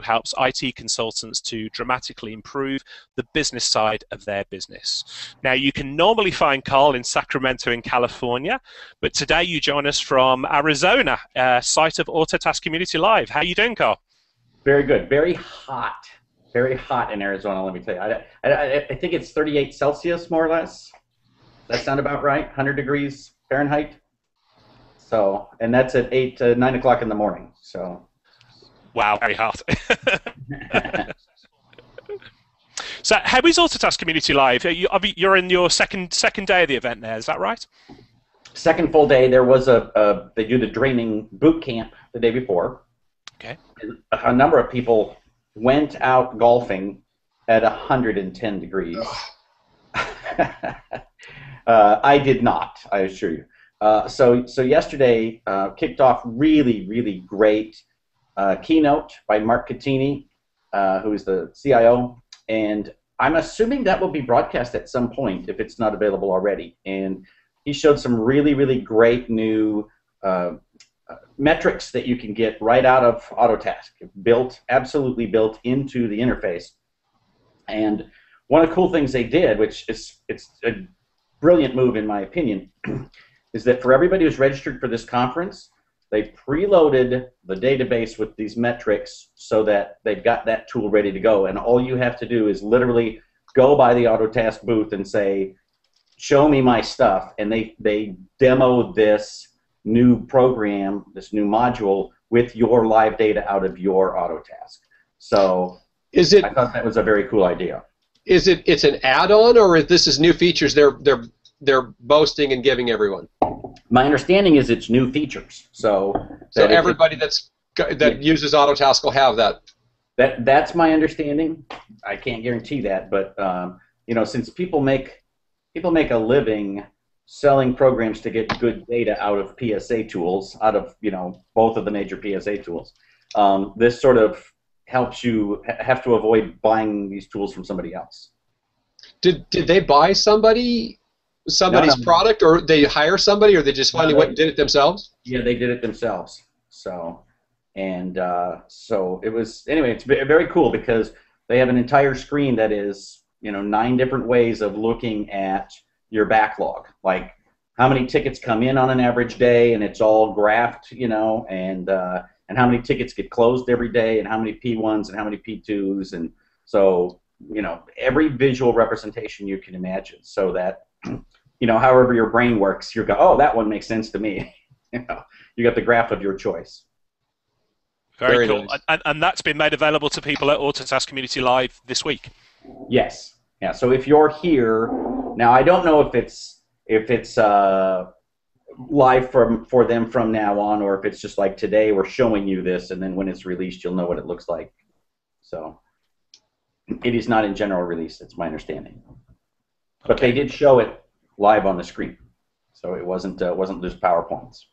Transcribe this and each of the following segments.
helps IT consultants to dramatically improve the business side of their business. Now, you can normally find Karl in Sacramento in California, but today you join us from Arizona, uh, site of Autotask Community Live. How are you doing, Karl? Very good. Very hot. Very hot in Arizona, let me tell you. I, I, I think it's 38 Celsius, more or less. That sound about right? 100 degrees Fahrenheit? So, and that's at 8 to 9 o'clock in the morning. So, Wow, very hot. so, how is Autotask Community Live? You're in your second second day of the event there, is that right? Second full day. There was a, a they do the training boot camp the day before. Okay. A number of people went out golfing at 110 degrees. uh, I did not, I assure you. Uh, so, so yesterday uh, kicked off really, really great uh, keynote by Mark Cattini, uh, who is the CIO, and I'm assuming that will be broadcast at some point if it's not available already. And he showed some really, really great new uh, metrics that you can get right out of Autotask, built, absolutely built into the interface. And one of the cool things they did, which is it's a brilliant move in my opinion, is that for everybody who's registered for this conference, they preloaded the database with these metrics so that they've got that tool ready to go. And all you have to do is literally go by the Autotask booth and say, show me my stuff. And they, they demo this new program, this new module with your live data out of your Autotask. So is it, I thought that was a very cool idea. Is it it's an add-on or is this is new features they're they're they're boasting and giving everyone? My understanding is it's new features. So so everybody that's that yeah. uses Autotask will have that. That that's my understanding. I can't guarantee that, but um, you know, since people make people make a living selling programs to get good data out of PSA tools, out of you know both of the major PSA tools, um, this sort of helps you have to avoid buying these tools from somebody else. Did did they buy somebody somebody's no, product, or they hire somebody, or they just finally no, they, went and did it themselves? Yeah, they did it themselves. So, and uh, so it was anyway. It's very cool because they have an entire screen that is you know nine different ways of looking at your backlog, like how many tickets come in on an average day, and it's all graphed, you know, and uh, and how many tickets get closed every day, and how many P1s and how many P2s, and so you know every visual representation you can imagine, so that you know, however your brain works, you go, oh, that one makes sense to me. you know, you got the graph of your choice. Very, Very cool. Nice. And, and that's been made available to people at Autotask Community Live this week. Yes. Yeah. So if you're here now, I don't know if it's if it's uh, live from for them from now on, or if it's just like today we're showing you this, and then when it's released, you'll know what it looks like. So it is not in general release. It's my understanding, but they did show it live on the screen. So it wasn't uh, wasn't just PowerPoints.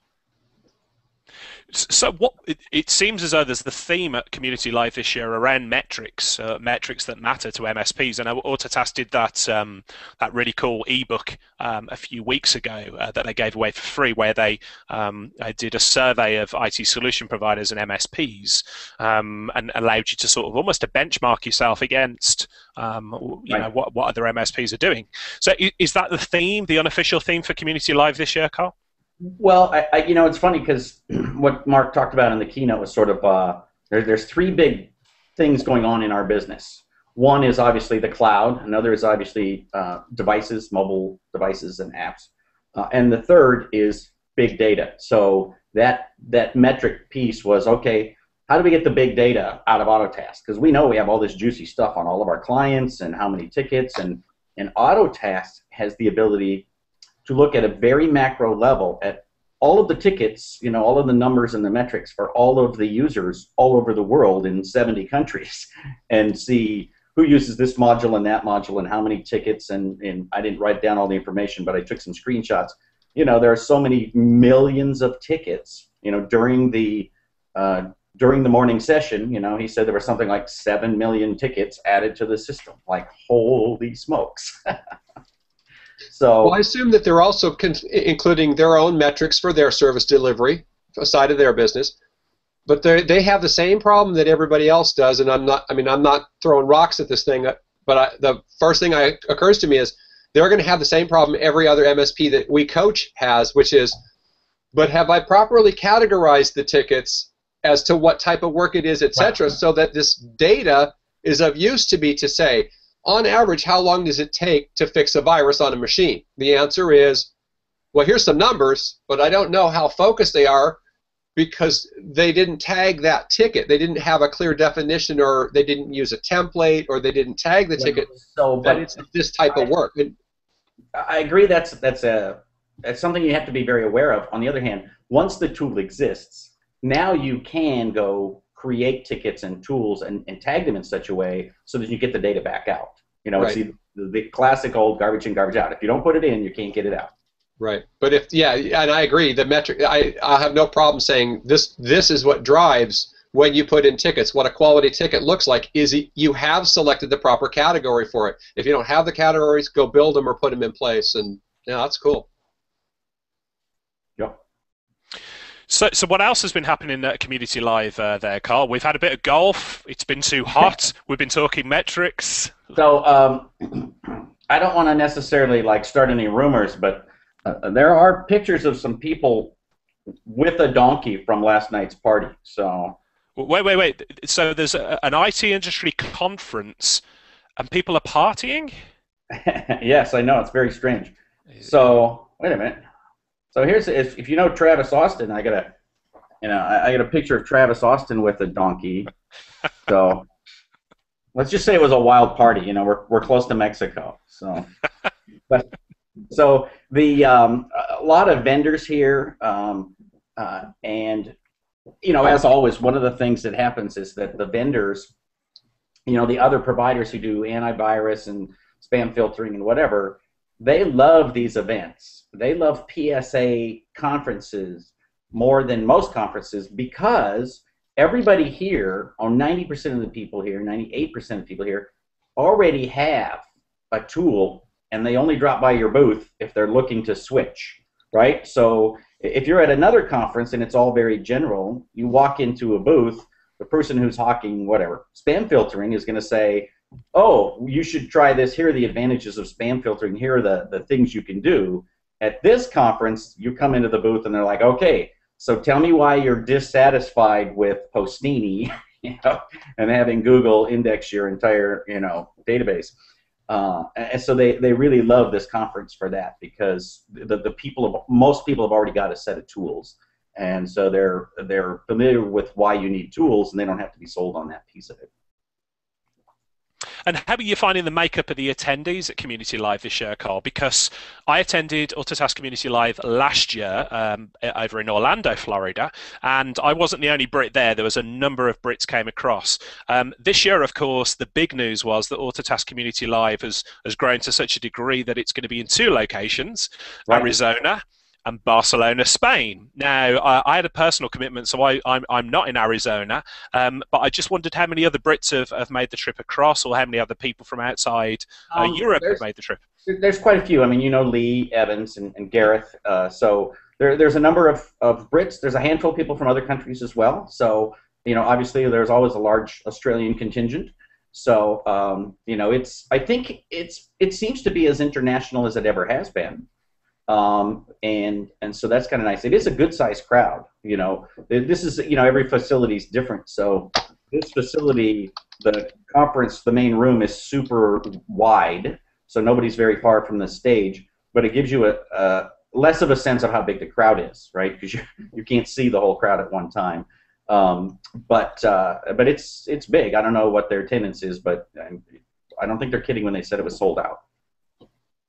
So what it, it, seems as though there's the theme at Community Live this year around metrics, uh, metrics that matter to MSPs. And Autotask did that um, that really cool ebook um, a few weeks ago uh, that they gave away for free, where they um, did a survey of IT solution providers and MSPs, um, and allowed you to sort of almost to benchmark yourself against um, you right. know what what other MSPs are doing. So is that the theme, the unofficial theme for Community Live this year, Karl? Well, I, I, you know, it's funny because what Mark talked about in the keynote was sort of uh, there, there's three big things going on in our business. One is obviously the cloud. Another is obviously uh, devices, mobile devices, and apps. Uh, and the third is big data. So that that metric piece was okay. How do we get the big data out of Autotask? Because we know we have all this juicy stuff on all of our clients and how many tickets and and Autotask has the ability to look at a very macro level at all of the tickets, you know, all of the numbers and the metrics for all of the users all over the world in 70 countries and see who uses this module and that module and how many tickets and, and I didn't write down all the information, but I took some screenshots. You know, there are so many millions of tickets, you know, during the uh, during the morning session, you know, he said there were something like 7 million tickets added to the system. Like, holy smokes. So well, I assume that they're also con- including their own metrics for their service delivery side of their business. but they they have the same problem that everybody else does, and I'm not. I mean, I'm not throwing rocks at this thing, but I, the first thing that occurs to me is they're going to have the same problem every other MSP that we coach has, which is, but have I properly categorized the tickets as to what type of work it is, etc., right. so that this data is of use to me to say, on average, how long does it take to fix a virus on a machine? The answer is, well, here's some numbers, but I don't know how focused they are because they didn't tag that ticket. They didn't have a clear definition, or they didn't use a template, or they didn't tag the ticket. So, but it's this type I, of work. I agree. That's that's a that's something you have to be very aware of. On the other hand, once the tool exists, now you can go create tickets and tools and, and tag them in such a way so that you get the data back out. You know, right. it's the, the classic old garbage in, garbage out. If you don't put it in, you can't get it out. Right, but if yeah, and I agree. The metric, I I have no problem saying this. This is what drives when you put in tickets. What a quality ticket looks like is you have selected the proper category for it. If you don't have the categories, go build them or put them in place, and yeah, that's cool. Yep. So, so what else has been happening at Community Live uh, there, Karl? We've had a bit of golf. It's been too hot. We've been talking metrics. So, um, I don't want to necessarily like start any rumors, but uh, there are pictures of some people with a donkey from last night's party. So wait, wait, wait. So there's a, an IT industry conference, and people are partying. yes, I know it's very strange. So wait a minute. So here's if, if you know Travis Austin, I got a you know I, I got a picture of Travis Austin with a donkey. so let's just say it was a wild party. You know, we're we're close to Mexico, so. But so the um, a lot of vendors here, um, uh, and you know, as always, one of the things that happens is that the vendors, you know, the other providers who do antivirus and spam filtering and whatever, they love these events. They love PSA conferences more than most conferences because everybody here, or 90% of the people here, 98% of the people here, already have a tool and they only drop by your booth if they're looking to switch, right? So if you're at another conference and it's all very general, you walk into a booth, the person who's hawking whatever spam filtering is going to say, "Oh, you should try this. Here are the advantages of spam filtering. Here are the the things you can do." At this conference, you come into the booth and they're like, "Okay, so tell me why you're dissatisfied with Postini, you know, and having Google index your entire, you know, database." Uh, and so they, they really love this conference for that because the, the people most people have already got a set of tools and so they're they're familiar with why you need tools and they don't have to be sold on that piece of it. And how are you finding the makeup of the attendees at Community Live this year, Karl? Because I attended Autotask Community Live last year um, over in Orlando, Florida, and I wasn't the only Brit there. There was a number of Brits came across. Um, this year, of course, the big news was that Autotask Community Live has, has grown to such a degree that it's going to be in two locations, right. Arizona and Barcelona, Spain. Now, I, I had a personal commitment, so I, I'm, I'm not in Arizona, um, but I just wondered how many other Brits have, have made the trip across, or how many other people from outside uh, um, Europe have made the trip. There's quite a few. I mean, you know Lee Evans and, and Gareth. Uh, so there, there's a number of, of Brits. There's a handful of people from other countries as well. So, you know, obviously there's always a large Australian contingent. So, um, you know, it's I think it's it seems to be as international as it ever has been. Um, and and so that's kind of nice. It is a good sized crowd. You know, this is you know every facility is different. So this facility, the conference, the main room is super wide, so nobody's very far from the stage. But it gives you a, a less of a sense of how big the crowd is, right? Because you you can't see the whole crowd at one time. Um, but uh, but it's it's big. I don't know what their attendance is, but I don't think they're kidding when they said it was sold out.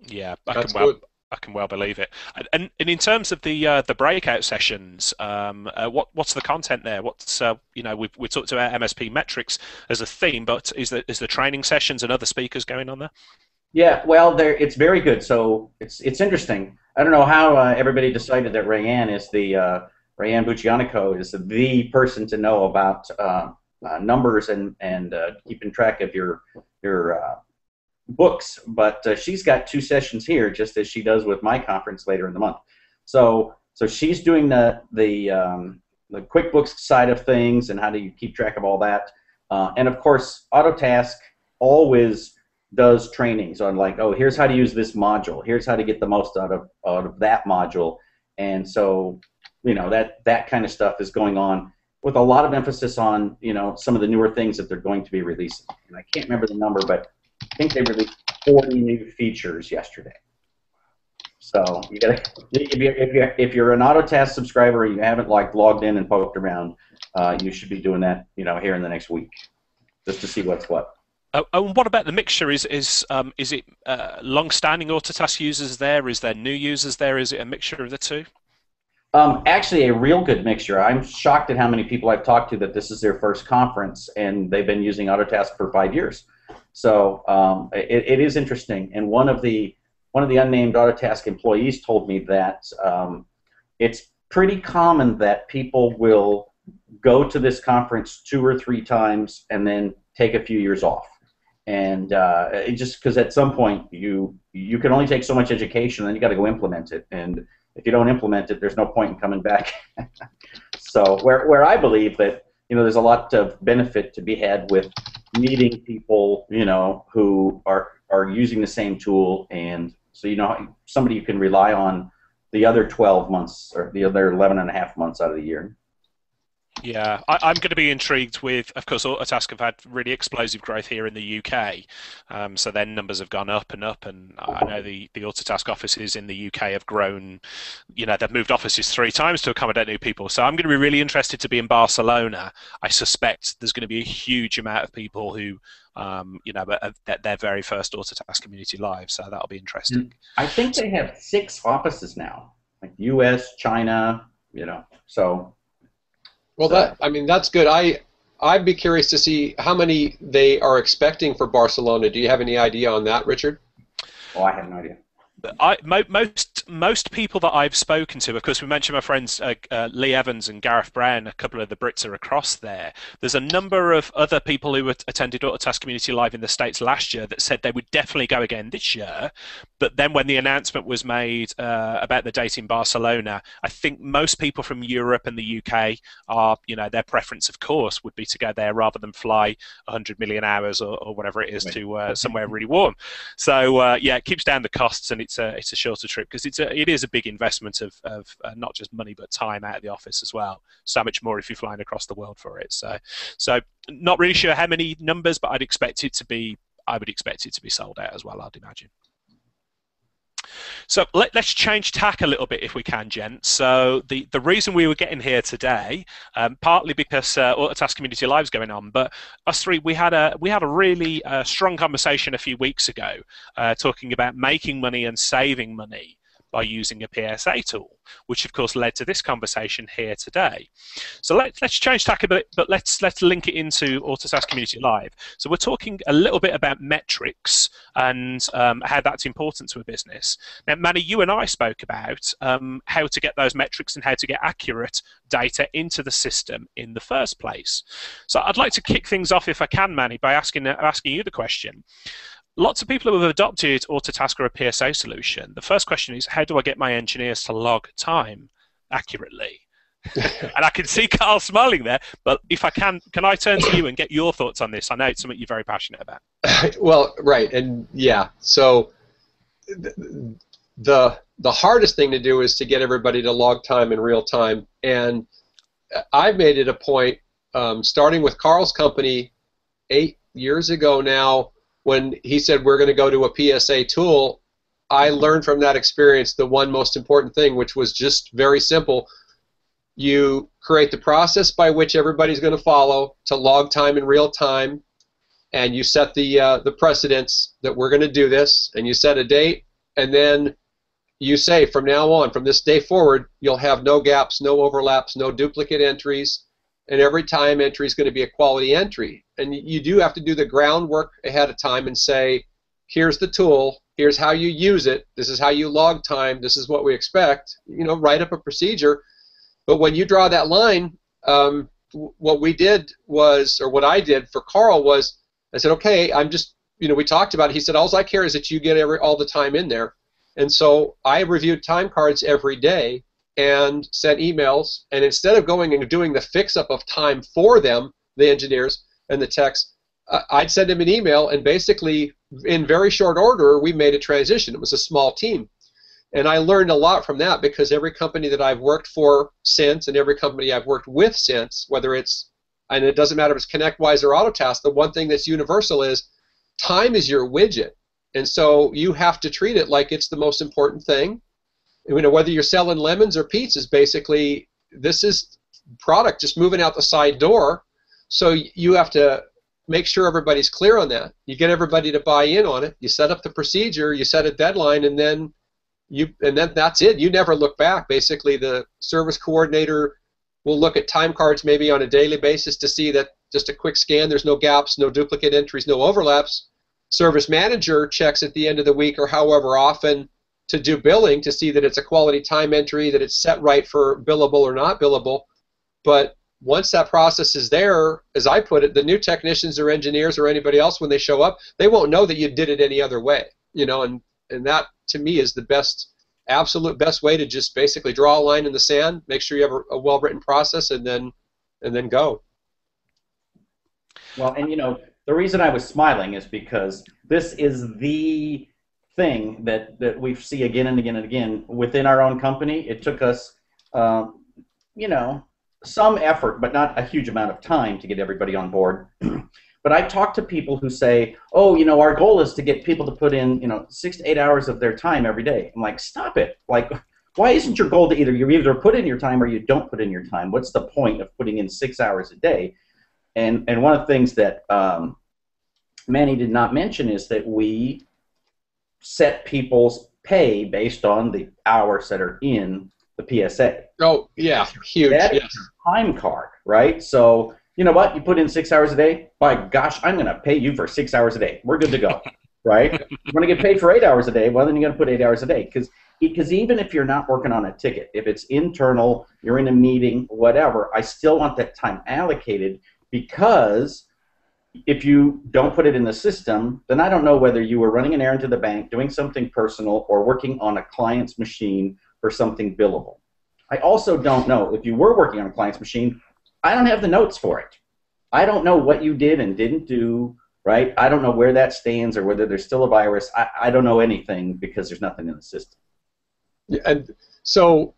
Yeah, I That's can well, I can well believe it. And, and in terms of the uh, the breakout sessions, um, uh, what what's the content there? What's uh, you know we've we talked about MSP metrics as a theme, but is the is the training sessions and other speakers going on there? Yeah, well, there it's very good. So it's it's interesting. I don't know how uh, everybody decided that Rayanne is the uh, Rayanne Buccianeri is the person to know about uh, numbers and and keeping track of your your books, but uh, she's got two sessions here, just as she does with my conference later in the month. So, so she's doing the the um, the QuickBooks side of things and how do you keep track of all that. Uh, and of course, Autotask always does trainings on like, oh, here's how to use this module. Here's how to get the most out of out of that module. And so, you know, that that kind of stuff is going on with a lot of emphasis on, you know, some of the newer things that they're going to be releasing. And I can't remember the number, but I think they released 40 new features yesterday. So you gotta if you're if you're if you're an Autotask subscriber and you haven't like logged in and poked around, uh, you should be doing that, you know, here in the next week, just to see what's what. Uh, and what about the mixture? Is is um, is it uh, long-standing Autotask users there? Is there new users there? Is it a mixture of the two? Um, actually, a real good mixture. I'm shocked at how many people I've talked to that this is their first conference and they've been using Autotask for five years. So um, it, it is interesting. And one of the one of the unnamed Autotask employees told me that um, it's pretty common that people will go to this conference two or three times and then take a few years off. And uh, just because at some point you you can only take so much education, then you got to go implement it. And if you don't implement it, there's no point in coming back. so where where I believe that you know there's a lot of benefit to be had with meeting people you know who are are using the same tool and so you know somebody you can rely on the other 12 months or the other 11 and a half months out of the year. Yeah, I, am going to be intrigued with, of course, Autotask have had really explosive growth here in the UK. Um, so their numbers have gone up and up. And I know the, the Autotask offices in the UK have grown, you know, they've moved offices three times to accommodate new people. So I'm going to be really interested to be in Barcelona. I suspect there's going to be a huge amount of people who, um, you know, at their very first Autotask community live. So that'll be interesting. I think they have six offices now, like US, China, you know, so well, so. that I mean that's good. I I'd be curious to see how many they are expecting for Barcelona. Do you have any idea on that, Richard? Oh, I have no idea. I, most most people that I've spoken to, of course, we mentioned my friends uh, uh, Lee Evans and Gareth Brown. A couple of the Brits are across there. There's a number of other people who attended Autotask Community Live in the States last year that said they would definitely go again this year. But then when the announcement was made uh, about the date in Barcelona, I think most people from Europe and the UK are, you know, their preference, of course, would be to go there rather than fly 100 million hours or, or whatever it is to uh, somewhere really warm. So uh, yeah, it keeps down the costs and it's a it's a shorter trip because it's a it is a big investment of of uh, not just money but time out of the office as well. So much more if you're flying across the world for it. So so not really sure how many numbers, but I'd expect it to be I would expect it to be sold out as well. I'd imagine. So let, us change tack a little bit if we can, gents. So the, the reason we were getting here today, um, partly because uh, Autotask Community Live's going on, but us three, we had a we had a really uh, strong conversation a few weeks ago, uh, talking about making money and saving money by using a PSA tool, which of course led to this conversation here today. So let, let's change tack a bit, but let's let's link it into Autotask Community Live. So we're talking a little bit about metrics and um, how that's important to a business. Now, Manny, you and I spoke about um, how to get those metrics and how to get accurate data into the system in the first place. So I'd like to kick things off, if I can, Manny, by asking asking you the question lots of people who have adopted Autotask or a PSA solution, the first question is how do I get my engineers to log time accurately? and I can see Karl smiling there, but if I can, can I turn to you and get your thoughts on this? I know it's something you're very passionate about. well, right, and yeah, so the the hardest thing to do is to get everybody to log time in real time, and I've made it a point, um, starting with Karl's company eight years ago now, when he said we're going to go to a PSA tool, I learned from that experience the one most important thing, which was just very simple. You create the process by which everybody's going to follow to log time in real time, and you set the uh, the precedents that we're going to do this, and you set a date, and then you say from now on, from this day forward, you'll have no gaps, no overlaps, no duplicate entries, and every time entry is going to be a quality entry. And you do have to do the groundwork ahead of time and say, here's the tool, here's how you use it, this is how you log time, this is what we expect. You know, write up a procedure. But when you draw that line, um, what we did was, or what I did for Karl was, I said, okay, I'm just, you know, we talked about it. He said, all I care is that you get every all the time in there. And so I reviewed time cards every day and sent emails. And instead of going and doing the fix up of time for them, the engineers and the techs, uh, I'd send them an email, and basically, in very short order, we made a transition. It was a small team. And I learned a lot from that because every company that I've worked for since and every company I've worked with since, whether it's, and it doesn't matter if it's ConnectWise or Autotask, the one thing that's universal is time is your widget. And so you have to treat it like it's the most important thing. You know, whether you're selling lemons or pizzas, basically, this is product just moving out the side door. So you have to make sure everybody's clear on that. You get everybody to buy in on it. You set up the procedure, you set a deadline, and then you and then that's it. You never look back. Basically, the service coordinator will look at time cards maybe on a daily basis to see that just a quick scan, there's no gaps, no duplicate entries, no overlaps. Service manager checks at the end of the week or however often to do billing to see that it's a quality time entry, that it's set right for billable or not billable. But once that process is there, as I put it, the new technicians or engineers or anybody else when they show up, they won't know that you did it any other way. You know, and and that to me is the best, absolute best way to just basically draw a line in the sand, make sure you have a, a well-written process, and then and then go. Well, and you know, the reason I was smiling is because this is the thing that that we see again and again and again within our own company. It took us, um, you know, some effort, but not a huge amount of time to get everybody on board. but I talk to people who say, "Oh, you know, our goal is to get people to put in, you know, six to eight hours of their time every day." I'm like, "Stop it! Like, why isn't your goal to either you either put in your time or you don't put in your time? What's the point of putting in six hours a day?" And and one of the things that um, Manny did not mention is that we set people's pay based on the hours that are in the PSA. Oh yeah, huge. That yes. time card, right? So you know what? You put in six hours a day. By gosh, I'm going to pay you for six hours a day. We're good to go, right? you want to get paid for eight hours a day? Well, then you're going to put eight hours a day because because even if you're not working on a ticket, if it's internal, you're in a meeting, whatever, I still want that time allocated because if you don't put it in the system, then I don't know whether you were running an errand to the bank, doing something personal, or working on a client's machine for something billable. I also don't know if you were working on a client's machine, I don't have the notes for it. I don't know what you did and didn't do, right? I don't know where that stands or whether there's still a virus. I, I don't know anything because there's nothing in the system. Yeah, and so,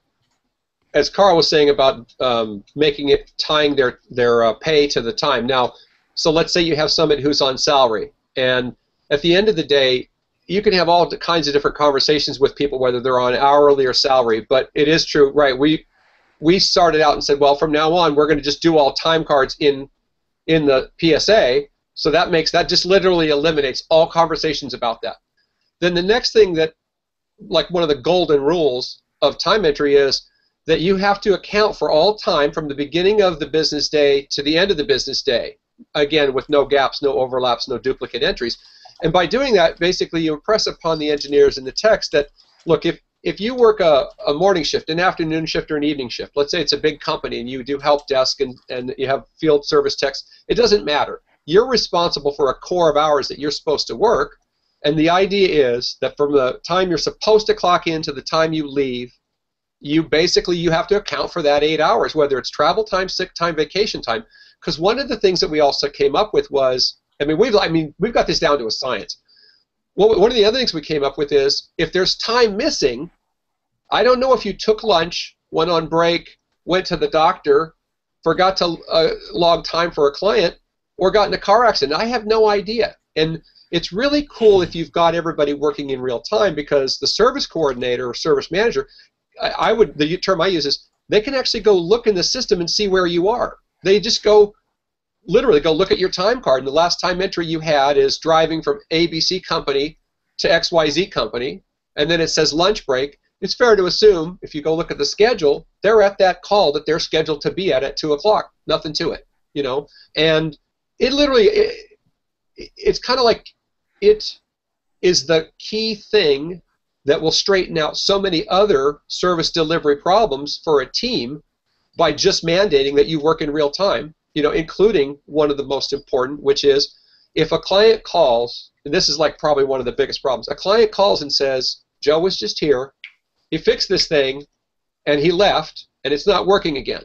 as Karl was saying about um, making it tying their their uh, pay to the time. Now, so let's say you have somebody who's on salary, and at the end of the day, you can have all kinds of different conversations with people, whether they're on hourly or salary. But it is true, right? We we started out and said, well, from now on, we're going to just do all time cards in in the PSA. So that makes that just literally eliminates all conversations about that. Then the next thing that, like one of the golden rules of time entry is that you have to account for all time from the beginning of the business day to the end of the business day. Again, with no gaps, no overlaps, no duplicate entries. And by doing that, basically you impress upon the engineers in the text that, look, if, if you work a, a morning shift, an afternoon shift, or an evening shift, let's say it's a big company and you do help desk and, and you have field service techs, it doesn't matter. You're responsible for a core of hours that you're supposed to work. And the idea is that from the time you're supposed to clock in to the time you leave, you basically you have to account for that eight hours, whether it's travel time, sick time, vacation time. Because one of the things that we also came up with was I mean, we've I mean we've got this down to a science. Well, one of the other things we came up with is if there's time missing, I don't know if you took lunch, went on break, went to the doctor, forgot to uh, log time for a client, or got in a car accident. I have no idea. And it's really cool if you've got everybody working in real time because the service coordinator or service manager, I, I would the term I use is they can actually go look in the system and see where you are. They just go literally go look at your time card, and the last time entry you had is driving from ABC company to XYZ company, and then it says lunch break. It's fair to assume, if you go look at the schedule, they're at that call that they're scheduled to be at at 2 o'clock. Nothing to it, you know? And it literally, it, it's kind of like it is the key thing that will straighten out so many other service delivery problems for a team by just mandating that you work in real time you know, including one of the most important, which is if a client calls, and this is like probably one of the biggest problems, a client calls and says, Joe was just here, he fixed this thing, and he left, and it's not working again.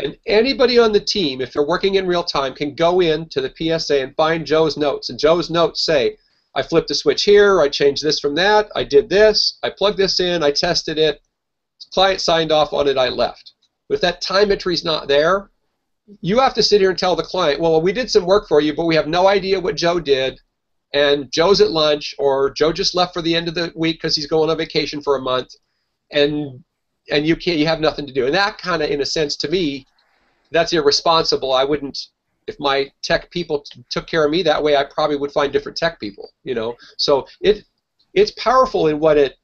And anybody on the team, if they're working in real time, can go in to the PSA and find Joe's notes. And Joe's notes say, I flipped a switch here, I changed this from that, I did this, I plugged this in, I tested it, client signed off on it, I left. If that time entry is not there, you have to sit here and tell the client, well, we did some work for you, but we have no idea what Joe did, and Joe's at lunch, or Joe just left for the end of the week because he's going on vacation for a month, and and you can't, you have nothing to do. And that kind of, in a sense, to me, that's irresponsible. I wouldn't, if my tech people t- took care of me that way, I probably would find different tech people. You know, so it it's powerful in what it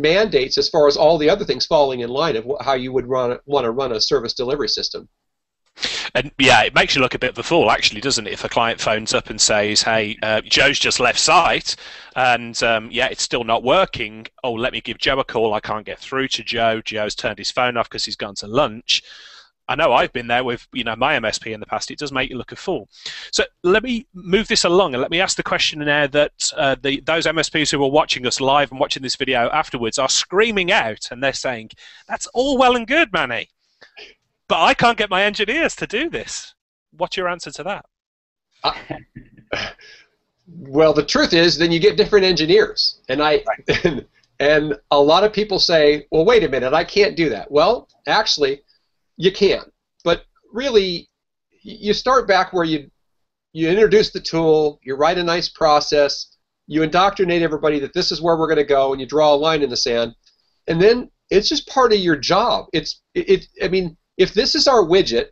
mandates as far as all the other things falling in line of how you would run want to run a service delivery system. And yeah, it makes you look a bit of a fool, actually, doesn't it? If a client phones up and says, "Hey, uh, Joe's just left site, and um, yeah, it's still not working. Oh, let me give Joe a call. I can't get through to Joe. Joe's turned his phone off because he's gone to lunch." I know I've been there with you know my MSP in the past. It does make you look a fool. So let me move this along and let me ask the question there that uh, the those MSPs who are watching us live and watching this video afterwards are screaming out and they're saying, "That's all well and good, Manny, but I can't get my engineers to do this." What's your answer to that? Uh, well, the truth is, then you get different engineers, and I. And, and a lot of people say, "Well, wait a minute, I can't do that." Well, actually, you can. But really, you start back where you you introduce the tool, you write a nice process, you indoctrinate everybody that this is where we're going to go, and you draw a line in the sand, and then it's just part of your job. It's it, it I mean, if this is our widget,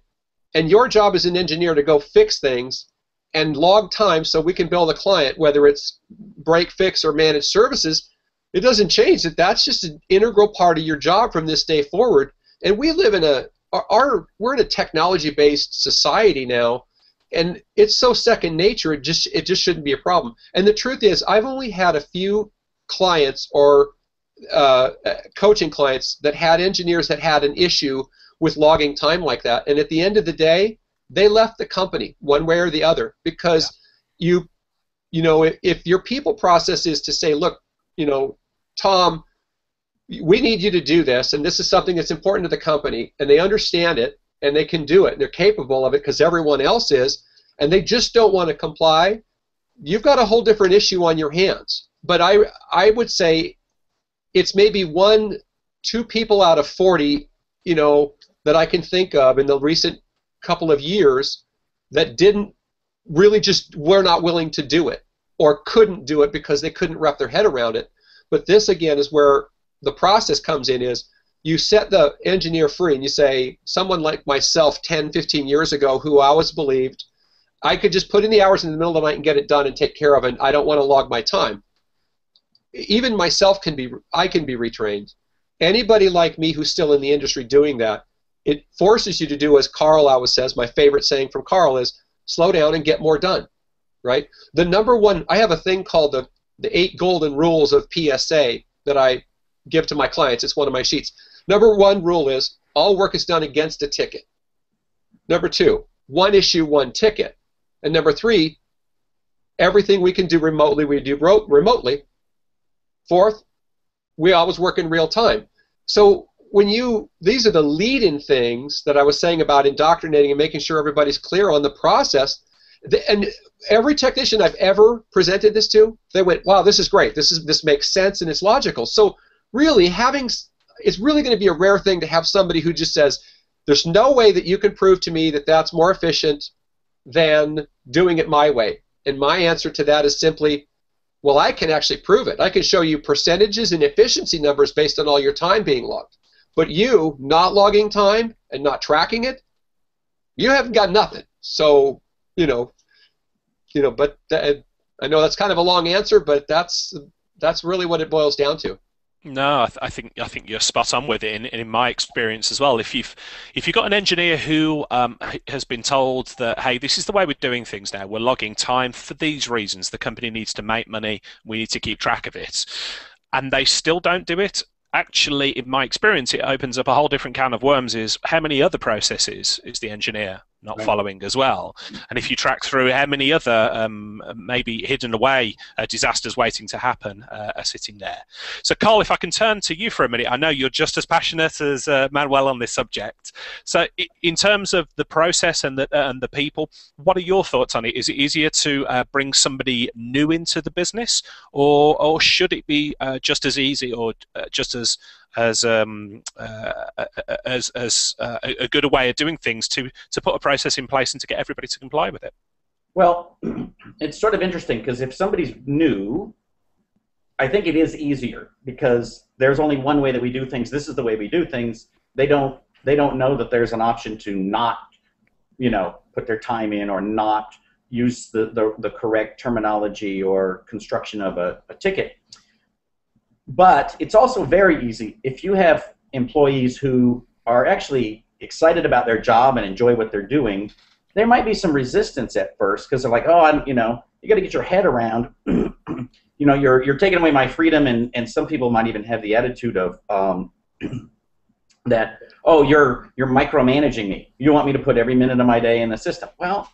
and your job as an engineer to go fix things and log time so we can bill the client, whether it's break, fix, or managed services, it doesn't change that that's just an integral part of your job from this day forward. And we live in a our, our we're in a technology based society now and it's so second nature it just it just shouldn't be a problem and the truth is i've only had a few clients or uh, coaching clients that had engineers that had an issue with logging time like that and at the end of the day they left the company one way or the other because yeah. you you know if, if your people process is to say look you know tom we need you to do this, and this is something that's important to the company, and they understand it, and they can do it, and they're capable of it because everyone else is, and they just don't want to comply, you've got a whole different issue on your hands. But I, I would say it's maybe one, two people out of 40, you know, that I can think of in the recent couple of years that didn't really just were not willing to do it or couldn't do it because they couldn't wrap their head around it. But this again is where the process comes in is you set the engineer free and you say someone like myself 10 15 years ago who i always believed i could just put in the hours in the middle of the night and get it done and take care of it and i don't want to log my time. Even myself can be i can be retrained. Anybody like me who's still in the industry doing that it forces you to do as karl always says my favorite saying from karl is slow down and get more done right? The number one i have a thing called the the eight golden rules of psa that i give to my clients. It's one of my sheets. Number one rule is all work is done against a ticket. Number two, one issue, one ticket. And number three, everything we can do remotely, we do remotely. Fourth, we always work in real time. So when you, these are the lead-in things that I was saying about indoctrinating and making sure everybody's clear on the process. And every technician I've ever presented this to, they went, "Wow, this is great. This is this makes sense and it's logical." So really having it's really going to be a rare thing to have somebody who just says there's no way that you can prove to me that that's more efficient than doing it my way. And my answer to that is simply well i can actually prove it. I can show you percentages and efficiency numbers based on all your time being logged. But you not logging time and not tracking it you haven't got nothing. So you know you know but uh, i know that's kind of a long answer but that's that's really what it boils down to no, I, th- I, think I think you're spot on with it. In, in my experience as well, if you've if you've got an engineer who um, has been told that hey, this is the way we're doing things now, we're logging time for these reasons. The company needs to make money. We need to keep track of it, and they still don't do it. Actually, in my experience, it opens up a whole different can of worms. Is how many other processes is the engineer not right. following as well. And if you track through how many other um, maybe hidden away uh, disasters waiting to happen uh, are sitting there. So, Karl, if I can turn to you for a minute, I know you're just as passionate as uh, Manuel on this subject. So, in terms of the process and the and the people, what are your thoughts on it? Is it easier to uh, bring somebody new into the business, or or should it be uh, just as easy or uh, just as as um, uh, as, as uh, a good way of doing things to to put a process in place and to get everybody to comply with it. Well, it's sort of interesting because if somebody's new, I think it is easier because there's only one way that we do things. This is the way we do things. They don't they don't know that there's an option to not, you know, put their time in or not use the, the, the correct terminology or construction of a, a ticket. But it's also very easy if you have employees who are actually excited about their job and enjoy what they're doing. There might be some resistance at first because they're like, oh, I'm, you know, you got to get your head around. you know, you're you're taking away my freedom, and and some people might even have the attitude of um, that, oh, you're you're micromanaging me. You want me to put every minute of my day in the system. Well,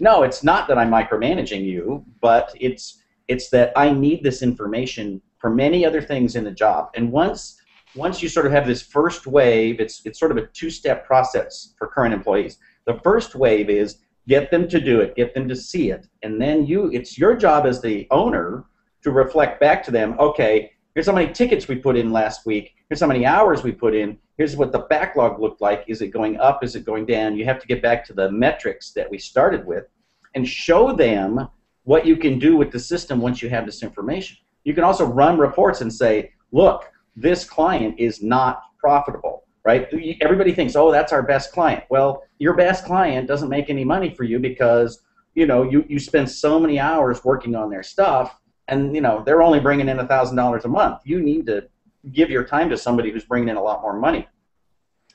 no, it's not that I'm micromanaging you, but it's it's that I need this information for many other things in the job. And once once you sort of have this first wave, it's it's sort of a two-step process for current employees. The first wave is get them to do it, get them to see it, and then you it's your job as the owner to reflect back to them, okay, here's how many tickets we put in last week, here's how many hours we put in, here's what the backlog looked like, is it going up, is it going down? You have to get back to the metrics that we started with and show them what you can do with the system once you have this information. You can also run reports and say, look, this client is not profitable, right? Everybody thinks, oh, that's our best client. Well, your best client doesn't make any money for you because you know you, you spend so many hours working on their stuff and you know they're only bringing in a thousand dollars a month you need to give your time to somebody who's bringing in a lot more money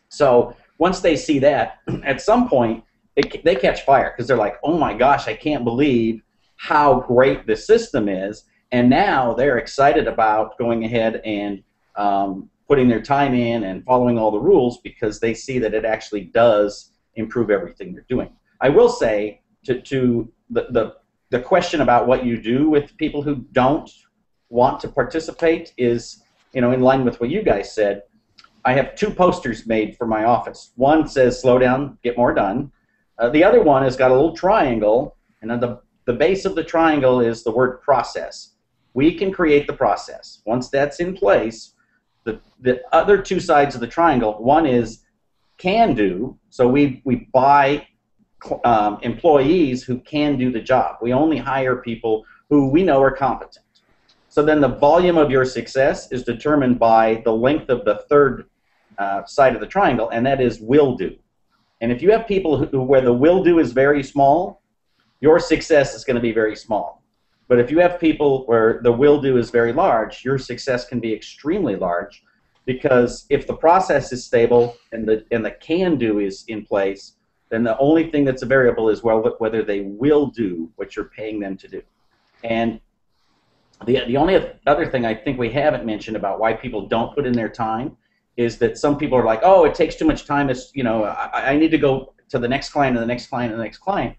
so once they see that at some point it, they catch fire because they're like oh my gosh i can't believe how great the system is and now they're excited about going ahead and um, putting their time in and following all the rules because they see that it actually does improve everything they're doing. I will say to, to the, the, the question about what you do with people who don't want to participate is, you know, in line with what you guys said. I have two posters made for my office. One says "Slow down, get more done." Uh, the other one has got a little triangle, and on the the base of the triangle is the word process. We can create the process. Once that's in place, the, the other two sides of the triangle, one is can do, so we, we buy um, employees who can do the job. We only hire people who we know are competent. So then the volume of your success is determined by the length of the third uh, side of the triangle, and that is will do. And if you have people who, where the will do is very small, your success is going to be very small. But if you have people where the will do is very large, your success can be extremely large because if the process is stable and the and the can do is in place, then the only thing that's a variable is well whether they will do what you're paying them to do. And the the only other thing I think we haven't mentioned about why people don't put in their time is that some people are like, oh, it takes too much time. It's you know I, I need to go to the next client and the next client and the next client,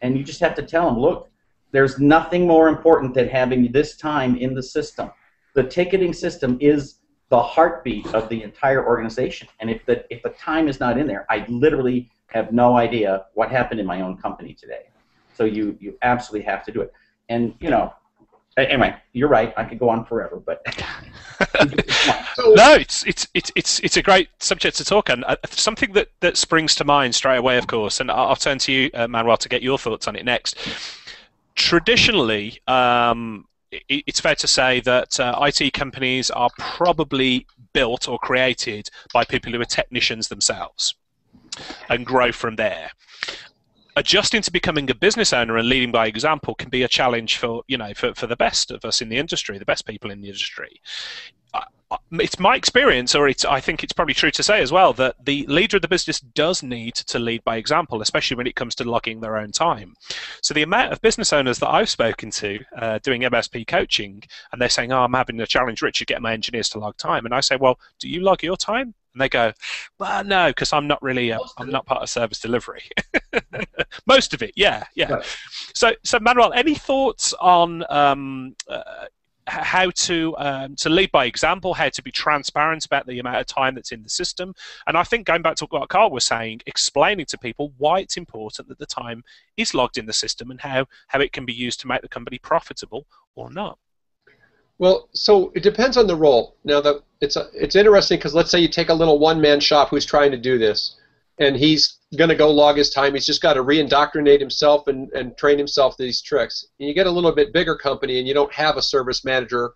and you just have to tell them, look, there's nothing more important than having this time in the system. The ticketing system is the heartbeat of the entire organization. And if the if the time is not in there, I literally have no idea what happened in my own company today. So you you absolutely have to do it. And you know, anyway, you're right. I could go on forever, but no, it's it's it's it's it's a great subject to talk on. Uh, something that that springs to mind straight away, of course, and I'll, I'll turn to you, uh, Manuel, to get your thoughts on it next. Traditionally, um, it's fair to say that uh, IT companies are probably built or created by people who are technicians themselves and grow from there. Adjusting to becoming a business owner and leading by example can be a challenge for you know for, for the best of us in the industry, the best people in the industry it's my experience, or it's, I think it's probably true to say as well, that the leader of the business does need to lead by example, especially when it comes to logging their own time. So the amount of business owners that I've spoken to uh, doing MSP coaching, and they're saying, "Oh, I'm having a challenge, Richard, getting my engineers to log time," and I say, "Well, do you log your time?" And they go, well, no, because I'm not really, uh, I'm not part of service delivery. Most of it, yeah, yeah. Right. So, so Manuel, any thoughts on um, uh, how to um, to lead by example, how to be transparent about the amount of time that's in the system, and I think going back to what Karl was saying, explaining to people why it's important that the time is logged in the system and how how it can be used to make the company profitable or not. Well, so it depends on the role. Now, the, it's a, it's interesting because let's say you take a little one-man shop who's trying to do this, and he's going to go log his time. He's just got to re-indoctrinate himself and, and train himself these tricks. And you get a little bit bigger company, and you don't have a service manager,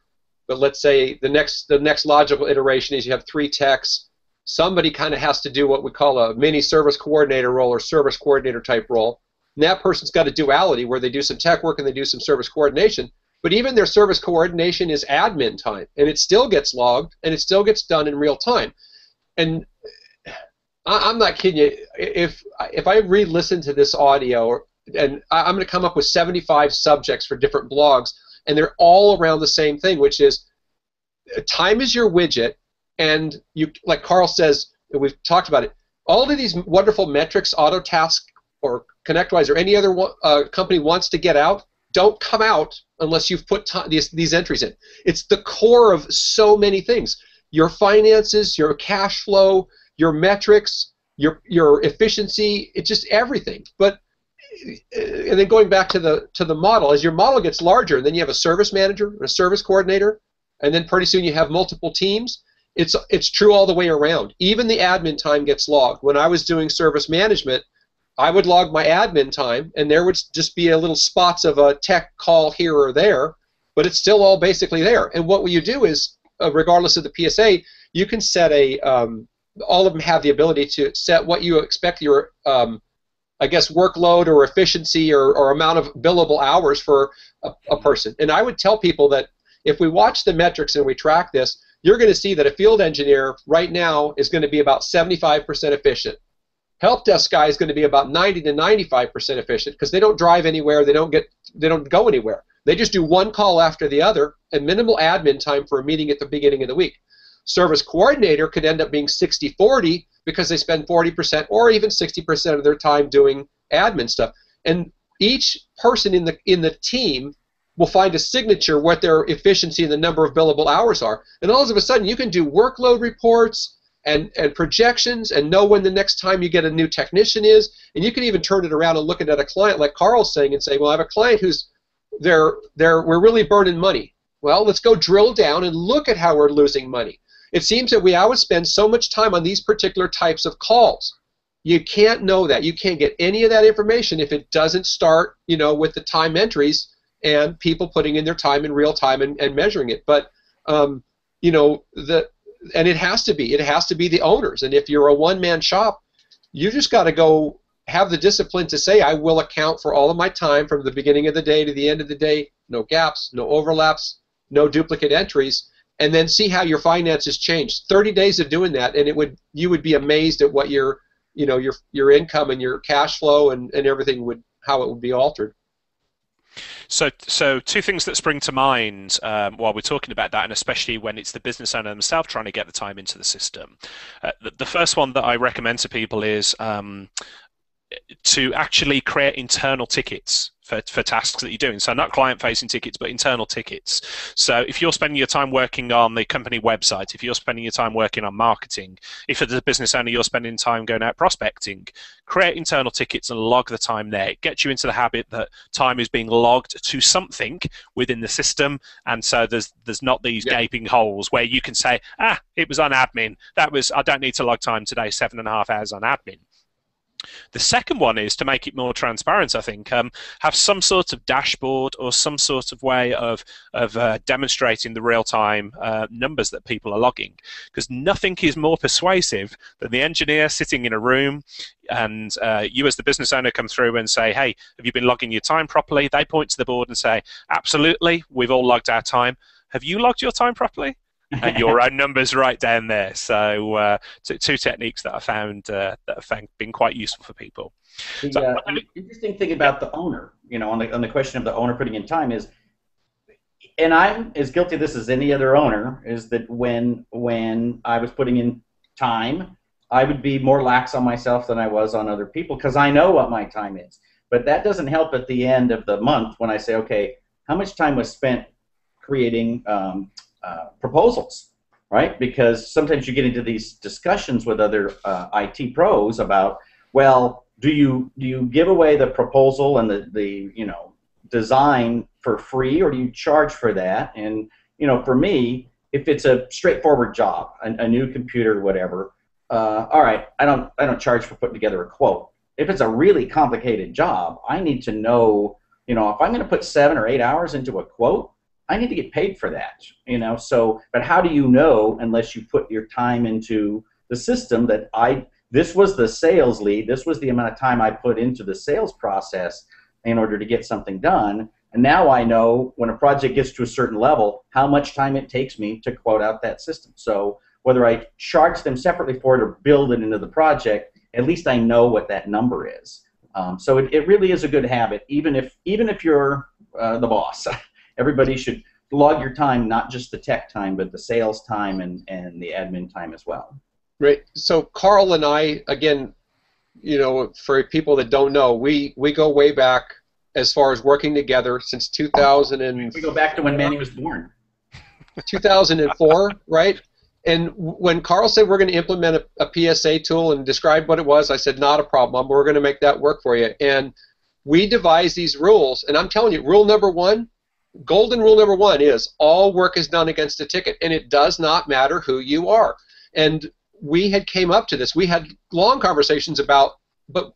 but let's say the next the next logical iteration is you have three techs. Somebody kind of has to do what we call a mini service coordinator role or service coordinator type role. And that person's got a duality where they do some tech work and they do some service coordination. But even their service coordination is admin time, and it still gets logged, and it still gets done in real time. And I, am not kidding you. If if I re-listen to this audio, and I'm going to come up with 75 subjects for different blogs, and they're all around the same thing, which is time is your widget, and you like Karl says, we've talked about it. All of these wonderful metrics, Autotask or ConnectWise or any other uh, company wants to get out, don't come out unless you've put these, these entries in. It's the core of so many things. Your finances, your cash flow, your metrics, your your efficiency, it's just everything. But and then going back to the to the model, as your model gets larger, and then you have a service manager, and a service coordinator, and then pretty soon you have multiple teams. It's it's true all the way around. Even the admin time gets logged. When I was doing service management, I would log my admin time, and there would just be a little spots of a tech call here or there, but it's still all basically there. And what you do is, uh, regardless of the PSA, you can set a um, all of them have the ability to set what you expect your um, I guess workload or efficiency or, or amount of billable hours for a, a, person. And I would tell people that if we watch the metrics and we track this, you're going to see that a field engineer right now is going to be about 75% efficient. Help desk guy is going to be about 90 to 95% efficient because they don't drive anywhere, they don't get, they don't go anywhere. They just do one call after the other and minimal admin time for a meeting at the beginning of the week service coordinator could end up being 60 40 because they spend 40% or even 60% of their time doing admin stuff. And each person in the in the team will find a signature what their efficiency and the number of billable hours are. And all of a sudden you can do workload reports and, and projections and know when the next time you get a new technician is. And you can even turn it around and look at a client like Karl's saying and say, well, I have a client who's they're, they're, we're really burning money. Well, let's go drill down and look at how we're losing money. It seems that we always spend so much time on these particular types of calls. You can't know that. You can't get any of that information if it doesn't start, you know, with the time entries and people putting in their time in real time and, and measuring it. But um, you know, the and it has to be. It has to be the owners. And if you're a one-man shop, you just got to go have the discipline to say, I will account for all of my time from the beginning of the day to the end of the day. No gaps, no overlaps, no duplicate entries and then see how your finances change. 30 days of doing that, and it would you would be amazed at what your you know your your income and your cash flow and, and everything would how it would be altered. So, so two things that spring to mind um, while we're talking about that, and especially when it's the business owner themselves trying to get the time into the system. Uh, the, the, first one that I recommend to people is um, to actually create internal tickets for, for tasks that you're doing. So not client facing tickets, but internal tickets. So if you're spending your time working on the company website, if you're spending your time working on marketing, if as a business owner you're spending time going out prospecting, create internal tickets and log the time there. It gets you into the habit that time is being logged to something within the system, and so there's there's not these yeah. gaping holes where you can say, ah, it was on admin. That was I don't need to log time today, seven and a half hours on admin. The second one is to make it more transparent. I think um, have some sort of dashboard or some sort of way of of uh, demonstrating the real time uh, numbers that people are logging, because nothing is more persuasive than the engineer sitting in a room and uh, you as the business owner come through and say, "Hey, have you been logging your time properly?" They point to the board and say, "Absolutely, we've all logged our time." Have you logged your time properly? And your own numbers right down there. So, uh, two, two, techniques that I found uh, that have found been quite useful for people. The so, uh, interesting thing about the owner, you know, on the on the question of the owner putting in time is, and I'm as guilty of this as any other owner, is that when when I was putting in time, I would be more lax on myself than I was on other people because I know what my time is. But that doesn't help at the end of the month when I say, okay, how much time was spent creating um, uh, proposals, right? Because sometimes you get into these discussions with other uh, IT pros about, well, do you do you give away the proposal and the, the you know design for free or do you charge for that? And you know, for me, if it's a straightforward job, a, a new computer, whatever, uh, all right, I don't I don't charge for putting together a quote. If it's a really complicated job, I need to know, you know, if I'm going to put seven or eight hours into a quote, I need to get paid for that, you know. So, but how do you know unless you put your time into the system that I this was the sales lead, this was the amount of time I put into the sales process in order to get something done, and now I know when a project gets to a certain level how much time it takes me to quote out that system. So whether I charge them separately for it or build it into the project, at least I know what that number is. Um, so it, it really is a good habit, even if even if you're uh, the boss. Everybody should log your time, not just the tech time, but the sales time and, and the admin time as well. Right. So Karl and I, again, you know, for people that don't know, we we go way back as far as working together since 2000 and we go back to when Manny was born. 2004, right? And when Karl said we're going to implement a, a, PSA tool and describe what it was, I said, not a problem. We're going to make that work for you. And we devised these rules. And I'm telling you, rule number one, golden rule number one is all work is done against a ticket. And it does not matter who you are. And we had came up to this. We had long conversations about, but,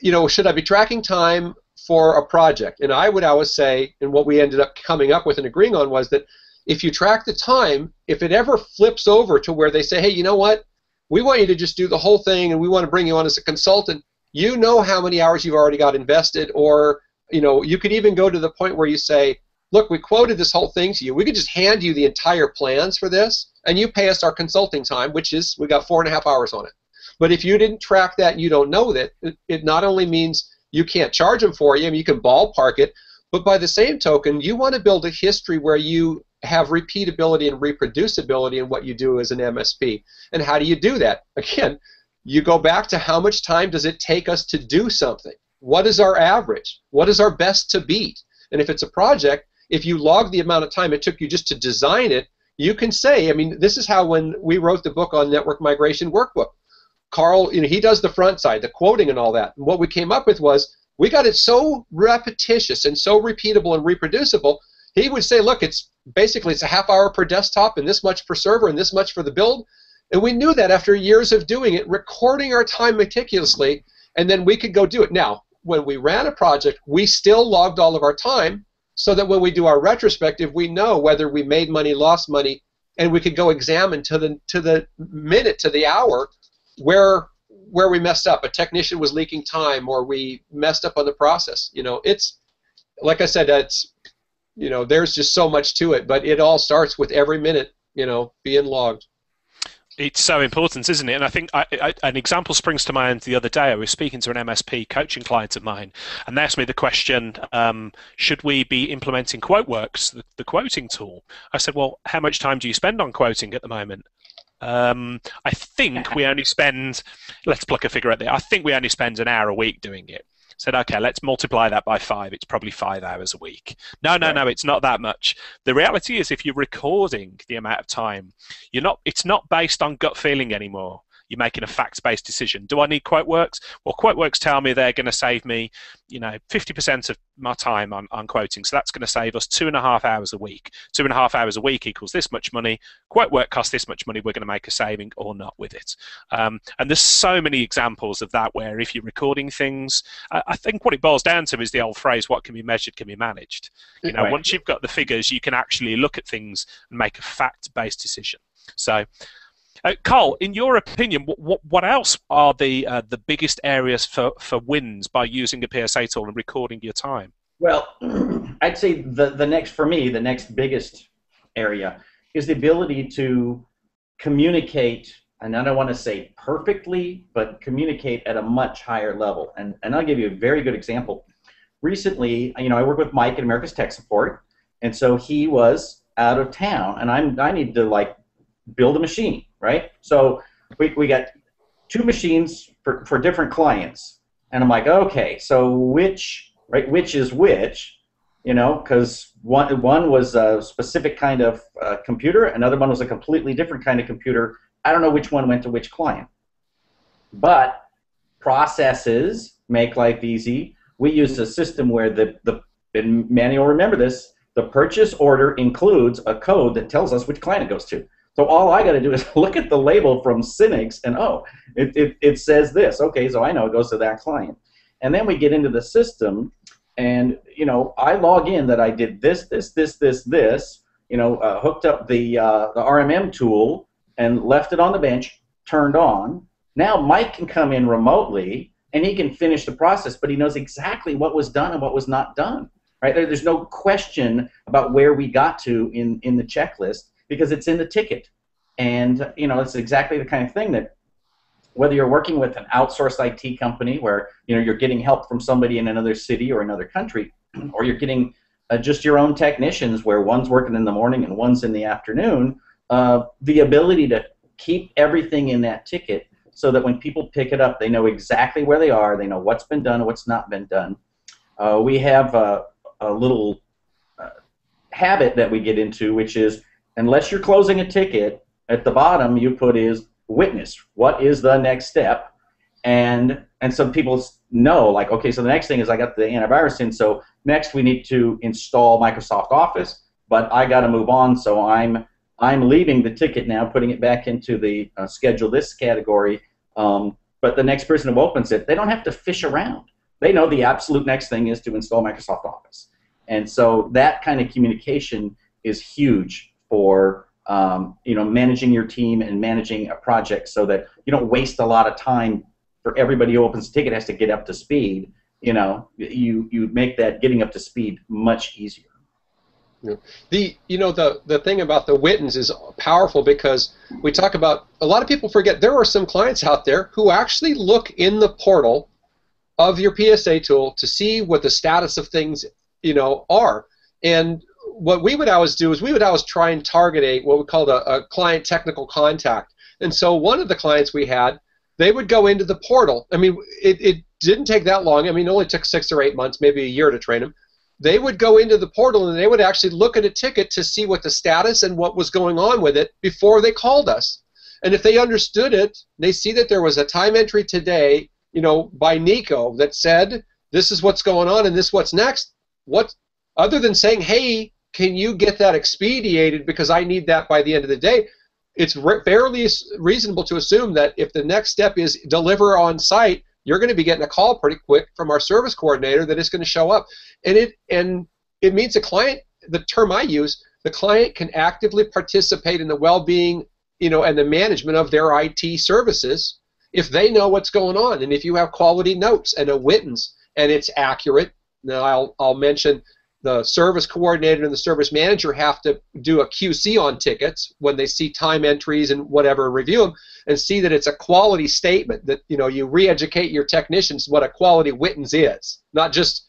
you know, should I be tracking time for a project? And I would always say, and what we ended up coming up with and agreeing on was that if you track the time, if it ever flips over to where they say, hey, you know what? We want you to just do the whole thing and we want to bring you on as a consultant, you know how many hours you've already got invested, or you know, you could even go to the point where you say, look, we quoted this whole thing to you. We could just hand you the entire plans for this, and you pay us our consulting time, which is we got four and a half hours on it. But if you didn't track that, you don't know that. It, it not only means you can't charge them for you, I mean, you can ballpark it, but by the same token, you want to build a history where you have repeatability and reproducibility in what you do as an MSP. And how do you do that? Again, you go back to how much time does it take us to do something? What is our average? What is our best to beat? And if it's a project, if you log the amount of time it took you just to design it, you can say, I mean, this is how when we wrote the book on network migration workbook, Karl, you know, he does the front side, the quoting and all that. And what we came up with was we got it so repetitious and so repeatable and reproducible he would say, look, it's basically it's a half hour per desktop and this much per server and this much for the build. And we knew that after years of doing it, recording our time meticulously, and then we could go do it. Now, when we ran a project, we still logged all of our time so that when we do our retrospective, we know whether we made money, lost money, and we could go examine to the to the minute, to the hour, where where we messed up. A technician was leaking time, or we messed up on the process. You know, it's like I said, it's you know, there's just so much to it, but it all starts with every minute, you know, being logged. It's so important, isn't it? And I think I, I, an example springs to mind the other day. I was speaking to an MSP coaching client of mine, and they asked me the question um, Should we be implementing QuoteWerks, the, the quoting tool? I said, Well, how much time do you spend on quoting at the moment? Um, I think we only spend, let's pluck a figure out there. I think we only spend an hour a week doing it said, okay, let's multiply that by five. It's probably five hours a week. No, no, right. no, it's not that much. The reality is, if you're recording the amount of time, you're not. It's not based on gut feeling anymore you're making a fact-based decision. Do I need QuoteWerks? Well, QuoteWerks tell me they're going to save me, you know, 50% of my time on, on quoting. So that's going to save us two and a half hours a week. Two and a half hours a week equals this much money. QuoteWerk costs this much money. We're going to make a saving or not with it. Um, and there's so many examples of that where if you're recording things, I, I think what it boils down to is the old phrase, what can be measured can be managed. You know, right. once you've got the figures, you can actually look at things and make a fact-based decision. So uh, Karl, in your opinion, what, what else are the uh, the biggest areas for, for wins by using a PSA tool and recording your time? Well, I'd say the, the next, for me, the next biggest area is the ability to communicate, and I don't want to say perfectly, but communicate at a much higher level. And, and I'll give you a very good example. Recently, you know, I work with Mike at America's Tech Support, and so he was out of town, and I'm I need to like build a machine, right? So we, we got two machines for, for different clients. And I'm like, okay, so which, right, which is which, you know, because one, one was a specific kind of uh, computer, another one was a completely different kind of computer. I don't know which one went to which client. But processes make life easy. We use a system where the, the and remember this, the purchase order includes a code that tells us which client it goes to. So all I got to do is look at the label from Synnex and oh, it, it, it says this. Okay, so I know it goes to that client. And then we get into the system and, you know, I log in that I did this, this, this, this, this, you know, uh, hooked up the, uh, the RMM tool and left it on the bench, turned on. Now Mike can come in remotely and he can finish the process, but he knows exactly what was done and what was not done. Right? There, there's no question about where we got to in, in the checklist because it's in the ticket. And you know, it's exactly the kind of thing that whether you're working with an outsourced IT company where you know you're getting help from somebody in another city or another country, or you're getting uh, just your own technicians where one's working in the morning and one's in the afternoon, uh, the ability to keep everything in that ticket so that when people pick it up, they know exactly where they are, they know what's been done, what's not been done. Uh, we have a, a little uh, habit that we get into, which is unless you're closing a ticket, at the bottom you put is witness. What is the next step? And and some people know like okay, so the next thing is I got the antivirus in, so next we need to install Microsoft Office, but I got to move on, so I'm I'm leaving the ticket now, putting it back into the uh, schedule this category. Um, but the next person who opens it, they don't have to fish around. They know the absolute next thing is to install Microsoft Office. And so that kind of communication is huge for um, you know managing your team and managing a project so that you don't waste a lot of time for everybody who opens a ticket has to get up to speed. You know, you you make that getting up to speed much easier. The you know the the thing about the Wittens is powerful because we talk about a lot of people forget there are some clients out there who actually look in the portal of your PSA tool to see what the status of things you know are and what we would always do is we would always try and target a what we called a, a client technical contact. And so one of the clients we had, they would go into the portal. I mean, it, it didn't take that long. I mean, it only took six or eight months, maybe a year to train them. They would go into the portal and they would actually look at a ticket to see what the status and what was going on with it before they called us. And if they understood it, they see that there was a time entry today, you know, by Nico that said this is what's going on and this what's next. What other than saying, hey, can you get that expedited because I need that by the end of the day? It's re- fairly reasonable to assume that if the next step is deliver on site, you're going to be getting a call pretty quick from our service coordinator that is going to show up, and it and it means the client. The term I use, the client can actively participate in the well-being, you know, and the management of their IT services if they know what's going on, and if you have quality notes and a witness and it's accurate. Now I'll I'll mention the service coordinator and the service manager have to do a QC on tickets when they see time entries and whatever, review them, and see that it's a quality statement. That you know you re-educate your technicians what a quality witness is, not just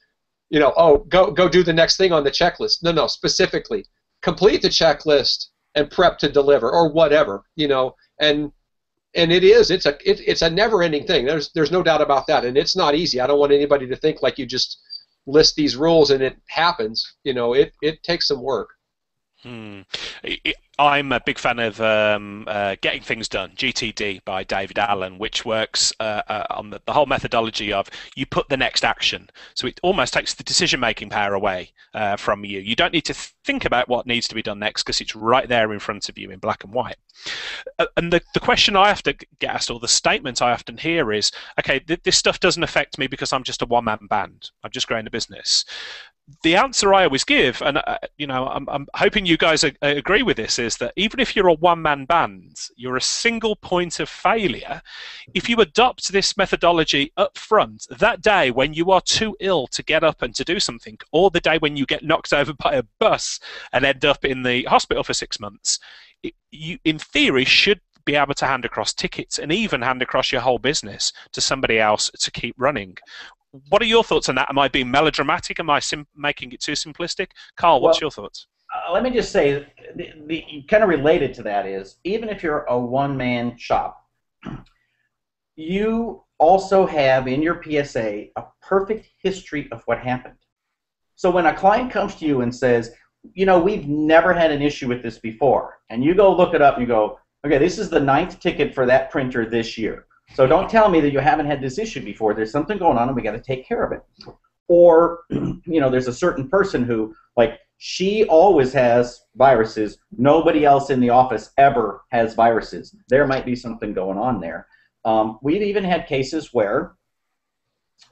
you know oh go go do the next thing on the checklist. No, no, specifically complete the checklist and prep to deliver or whatever you know and and it is it's a it, it's a never ending thing there's there's no doubt about that and it's not easy i don't want anybody to think like you just list these rules and it happens. You know, it, it takes some work. Hmm. I'm a big fan of um, uh, Getting Things Done, GTD, by David Allen, which works uh, uh, on the, the, whole methodology of you put the next action. So it almost takes the decision making power away uh, from you. You don't need to think about what needs to be done next because it's right there in front of you in black and white. Uh, and the, the question I have to get asked, or the statement I often hear is okay, th- this stuff doesn't affect me because I'm just a one man band. I'm just growing a business the answer I always give, and uh, you know, I'm, I'm, hoping you guys agree with this, is that even if you're a one-man band, you're a single point of failure. If you adopt this methodology up front, that day when you are too ill to get up and to do something, or the day when you get knocked over by a bus and end up in the hospital for six months, it, you, in theory, should be able to hand across tickets and even hand across your whole business to somebody else to keep running what are your thoughts on that? Am I being melodramatic? Am I sim- making it too simplistic? Karl, what's well, your thoughts? uh, let me just say, the, the kind of related to that is even if you're a one man shop, you also have in your PSA a perfect history of what happened. So when a client comes to you and says, you know, we've never had an issue with this before, and you go look it up and you go, okay, this is the ninth ticket for that printer this year. So don't tell me that you haven't had this issue before. There's something going on and we got to take care of it. Or, you know, there's a certain person who, like, she always has viruses. Nobody else in the office ever has viruses. There might be something going on there. Um, we've even had cases where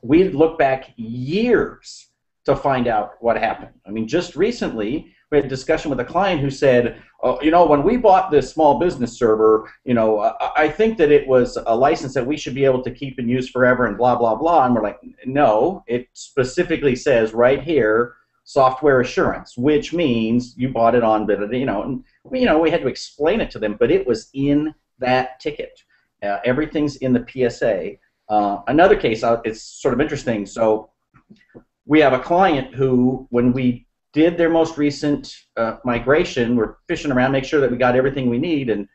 we look back years to find out what happened. I mean, just recently we had a discussion with a client who said, oh, you know, when we bought this small business server, you know, I think that it was a license that we should be able to keep and use forever and blah, blah, blah. And we're like, no, it specifically says right here, software assurance, which means you bought it on, you know, and, you know, we had to explain it to them, but it was in that ticket. Uh, everything's in the PSA. Uh, another case, uh, it's sort of interesting. So we have a client who, when we did their most recent uh, migration, we're fishing around, make sure that we got everything we need, and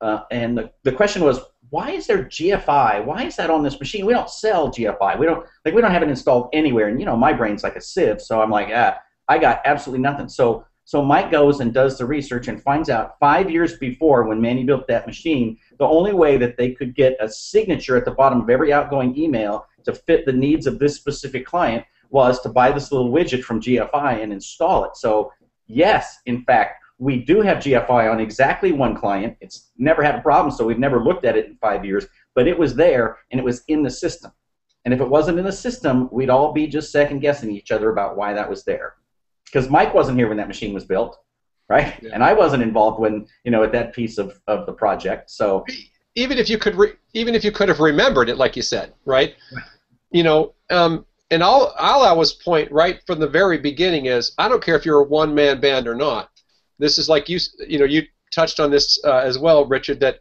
uh, and the, the question was, why is there GFI? Why is that on this machine? We don't sell GFI. We don't like we don't have it installed anywhere. And you know, my brain's like a sieve, so I'm like, ah, I got absolutely nothing. So so Mike goes and does the research and finds out five years before when Manny built that machine, the only way that they could get a signature at the bottom of every outgoing email to fit the needs of this specific client was to buy this little widget from GFI and install it. So yes, in fact, we do have GFI on exactly one client. It's never had a problem, so we've never looked at it in five years, but it was there and it was in the system. And if it wasn't in the system, we'd all be just second guessing each other about why that was there. Because Mike wasn't here when that machine was built, right? Yeah. And I wasn't involved when, you know, at that piece of, of the project. So even if you could re- even if you could have remembered it like you said, right? You know, um, and all, all I was point right from the very beginning is I don't care if you're a one man band or not. This is like you you know you touched on this uh, as well, Richard. That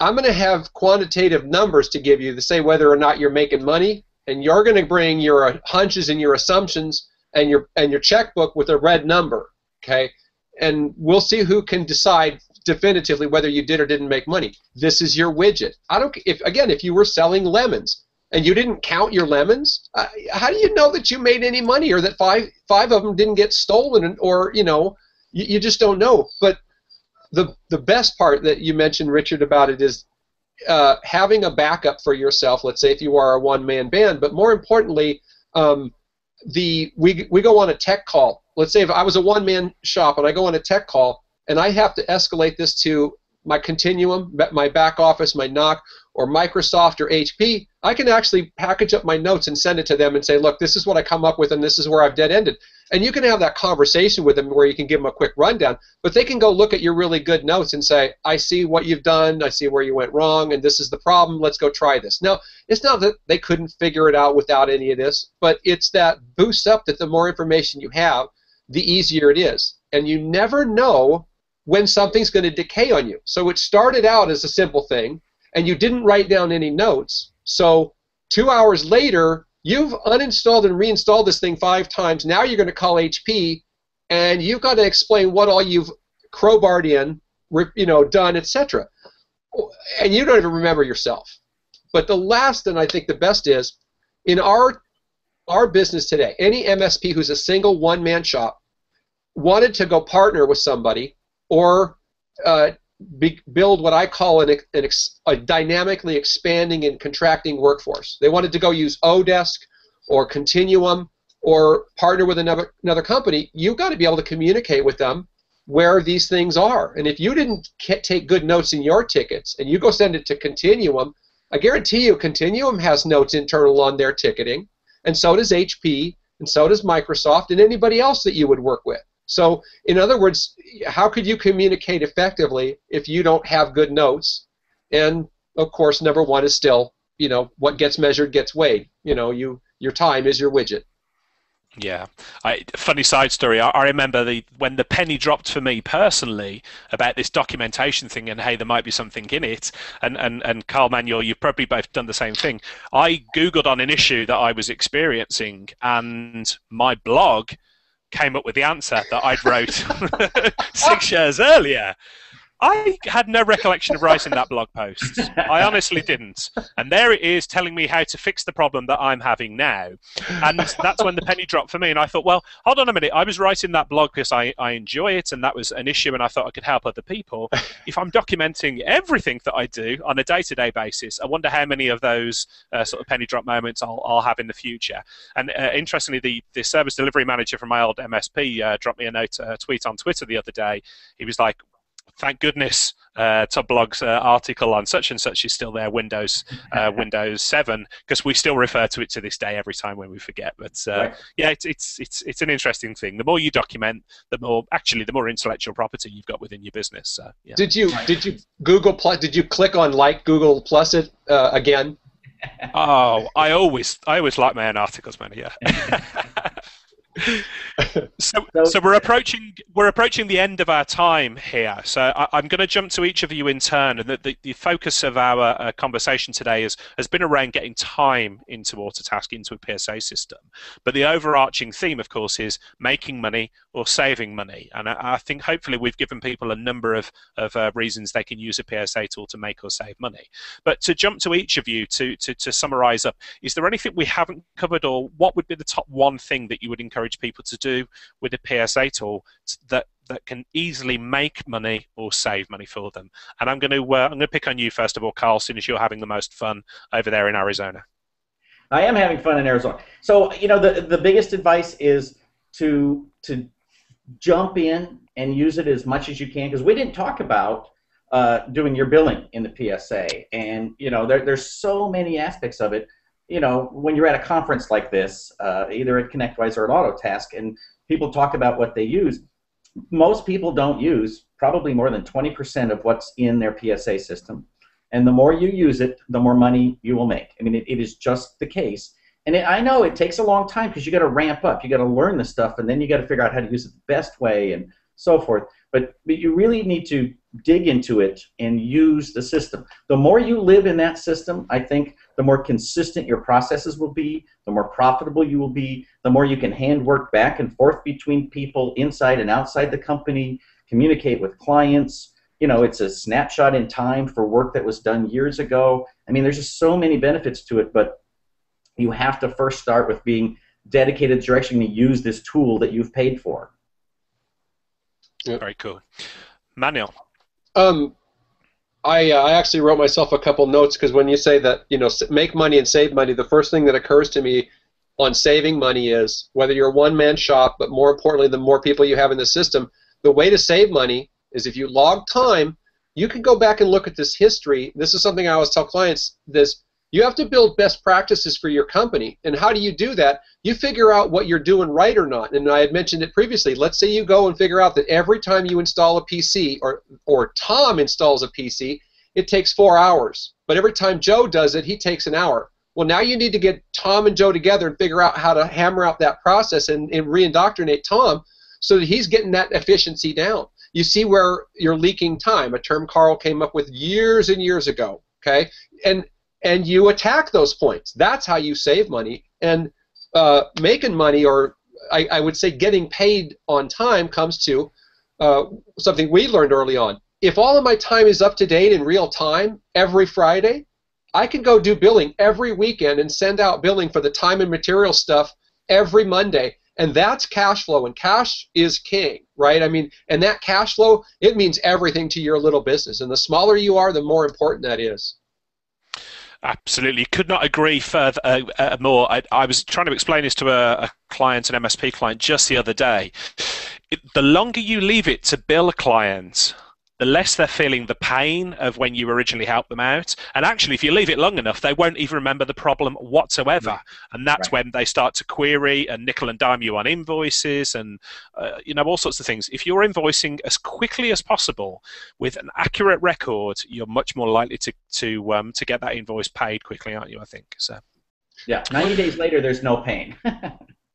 I'm going to have quantitative numbers to give you to say whether or not you're making money, and you're going to bring your hunches and your assumptions and your and your checkbook with a red number. Okay, and we'll see who can decide definitively whether you did or didn't make money. This is your widget. I don't if again if you were selling lemons and you didn't count your lemons, uh, how do you know that you made any money or that five five of them didn't get stolen or you know you, you just don't know. But the the best part that you mentioned, Richard, about it is uh, having a backup for yourself. Let's say if you are a one man band, but more importantly, um, the we we go on a tech call. Let's say if I was a one man shop and I go on a tech call and I have to escalate this to my continuum, my back office, my NOC, or Microsoft or HP, I can actually package up my notes and send it to them and say, look, this is what I come up with and this is where I've dead ended. And you can have that conversation with them where you can give them a quick rundown, but they can go look at your really good notes and say, I see what you've done, I see where you went wrong, and this is the problem, let's go try this. Now, it's not that they couldn't figure it out without any of this, but it's that boosts up that the more information you have, the easier it is. And you never know when something's going to decay on you. So it started out as a simple thing, and you didn't write down any notes. So two hours later, you've uninstalled and reinstalled this thing five times. Now you're going to call HP, and you've got to explain what all you've crowbarred in, you know, done, etc. And you don't even remember yourself. But the last, and I think the best is, in our our business today, any MSP who's a single one-man shop wanted to go partner with somebody or uh, be, build what I call an, an ex, a dynamically expanding and contracting workforce. They wanted to go use Odesk or Continuum or partner with another another company. You've got to be able to communicate with them where these things are. And if you didn't take good notes in your tickets and you go send it to Continuum, I guarantee you Continuum has notes internal on their ticketing, and so does HP, and so does Microsoft, and anybody else that you would work with. So, in other words, how could you communicate effectively if you don't have good notes? And of course, number one is still, you know, what gets measured gets weighed. You know, you your time is your widget. Yeah, I, funny side story. I, I, remember the when the penny dropped for me personally about this documentation thing, and hey, there might be something in it. And and and Karl Manuel, you've probably both done the same thing. I googled on an issue that I was experiencing, and my blog came up with the answer that I'd wrote six years earlier. I had no recollection of writing that blog post. I honestly didn't. And there it is telling me how to fix the problem that I'm having now. And that's when the penny dropped for me. And I thought, well, hold on a minute. I was writing that blog because I, I enjoy it and that was an issue and I thought I could help other people. If I'm documenting everything that I do on a day to day basis, I wonder how many of those uh, sort of penny drop moments I'll, I'll have in the future. And uh, interestingly, the, the service delivery manager from my old MSP uh, dropped me a note, a tweet on Twitter the other day. He was like, thank goodness uh, Blog's uh, article on such and such is still there, Windows uh, Windows 7, because we still refer to it to this day every time when we forget. But uh, right. yeah, it's, it's it's it's an interesting thing. The more you document, the more actually the more intellectual property you've got within your business. So, yeah. Did you did you Google Plus? Did you click on like Google Plus it uh, again? oh, I always I always like my own articles, man. Yeah. so, so we're approaching we're approaching the end of our time here. So I, am going to jump to each of you in turn, and the, the, the focus of our uh, conversation today is, has been around getting time into Autotask into a PSA system. But the overarching theme, of course, is making money or saving money. And I, I think hopefully we've given people a number of of uh, reasons they can use a PSA tool to make or save money. But to jump to each of you to to, to summarize up, is there anything we haven't covered, or what would be the top one thing that you would encourage encourage people to do with a PSA tool that that can easily make money or save money for them. And I'm going to uh, I'm going to pick on you first of all, Karl, as you're having the most fun over there in Arizona. I am having fun in Arizona. So you know the the biggest advice is to to jump in and use it as much as you can because we didn't talk about uh, doing your billing in the PSA, and you know there, there's so many aspects of it you know, when you're at a conference like this, uh, either at ConnectWise or at Autotask, and people talk about what they use, most people don't use probably more than 20% of what's in their PSA system. And the more you use it, the more money you will make. I mean, it, it is just the case. And it, I know it takes a long time because you got to ramp up, you got to learn the stuff, and then you got to figure out how to use it the best way and so forth. But, but you really need to dig into it and use the system. The more you live in that system, I think the more consistent your processes will be, the more profitable you will be, the more you can hand work back and forth between people inside and outside the company, communicate with clients. You know, it's a snapshot in time for work that was done years ago. I mean, there's just so many benefits to it, but you have to first start with being dedicated to to use this tool that you've paid for. Very cool. Manuel. Um, I, uh, I actually wrote myself a couple notes because when you say that you know make money and save money, the first thing that occurs to me on saving money is whether you're a one-man shop, but more importantly, the more people you have in the system, the way to save money is if you log time, you can go back and look at this history. This is something I always tell clients: this you have to build best practices for your company. And how do you do that? You figure out what you're doing right or not. And I had mentioned it previously. Let's say you go and figure out that every time you install a PC or, or Tom installs a PC, it takes four hours. But every time Joe does it, he takes an hour. Well, now you need to get Tom and Joe together and figure out how to hammer out that process and, and re-indoctrinate Tom so that he's getting that efficiency down. You see where you're leaking time, a term Karl came up with years and years ago. Okay, and and you attack those points. That's how you save money. And uh, making money, or I, I, would say getting paid on time, comes to uh, something we learned early on. If all of my time is up to date in real time every Friday, I can go do billing every weekend and send out billing for the time and material stuff every Monday. And that's cash flow, and cash is king, right? I mean, and that cash flow, it means everything to your little business. And the smaller you are, the more important that is. Absolutely, could not agree further uh, uh, more. I, I, was trying to explain this to a, a, client, an MSP client, just the other day. It, the longer you leave it to bill a client, the less they're feeling the pain of when you originally helped them out. And actually, if you leave it long enough, they won't even remember the problem whatsoever. Right. And that's right. when they start to query and nickel and dime you on invoices and uh, you know all sorts of things. If you're invoicing as quickly as possible with an accurate record, you're much more likely to to um, to get that invoice paid quickly, aren't you? I think so. Yeah, 90 days later, there's no pain.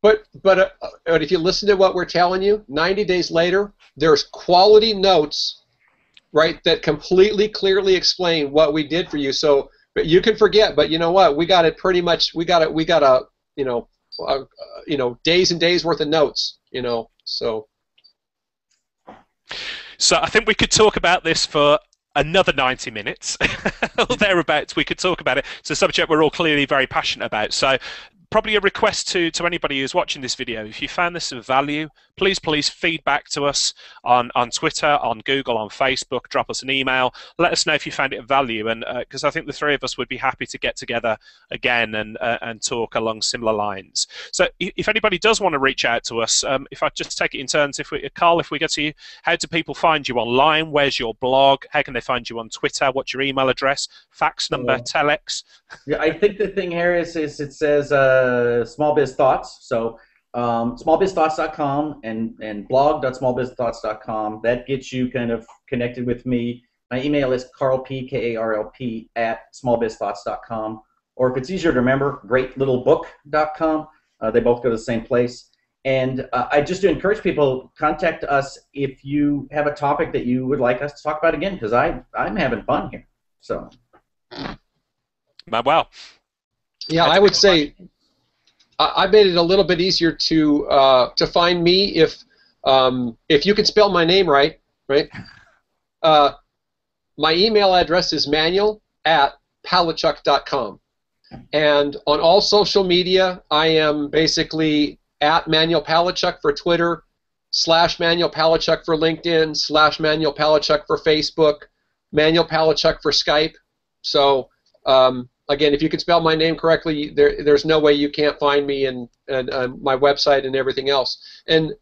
But but uh, but if you listen to what we're telling you, 90 days later, there's quality notes right, that completely clearly explain what we did for you. So but you can forget, but you know what? We got it pretty much. We got it. We got a you know, uh, you know, days and days worth of notes. you know. So. So I think we could talk about this for another 90 minutes or thereabouts. We could talk about it. It's a subject we're all clearly very passionate about. So probably a request to, to anybody who's watching this video. If you found this of value, please, please feedback to us on, on Twitter, on Google, on Facebook. Drop us an email. Let us know if you found it of value, and because uh, I think the three of us would be happy to get together again and uh, and talk along similar lines. So if anybody does want to reach out to us, um, if I just take it in turns, if we, Karl, if we get to you, how do people find you online? Where's your blog? How can they find you on Twitter? What's your email address? Fax number? Uh, telex? Yeah, I think the thing here is, is it says uh, small biz thoughts. So um, smallbizthoughts.com and, and blog.smallbizthoughts.com. That gets you kind of connected with me. My email is carlp, K-A-R-L-P, at smallbizthoughts.com. Or if it's easier to remember, greatlittlebook.com. Uh, they both go to the same place. And uh, I just do encourage people contact us if you have a topic that you would like us to talk about again, because I I'm having fun here. So. Well. Yeah, I would say I made it a little bit easier to uh, to find me if um, if you can spell my name right, right? Uh, my email address is manuel at palachuk.com. And on all social media, I am basically at Manuel Palachuk for Twitter, slash Manuel Palachuk for LinkedIn, slash Manuel Palachuk for Facebook, Manuel Palachuk for Skype. So um, again, if you can spell my name correctly, there, there's no way you can't find me and, and uh, my website and everything else. And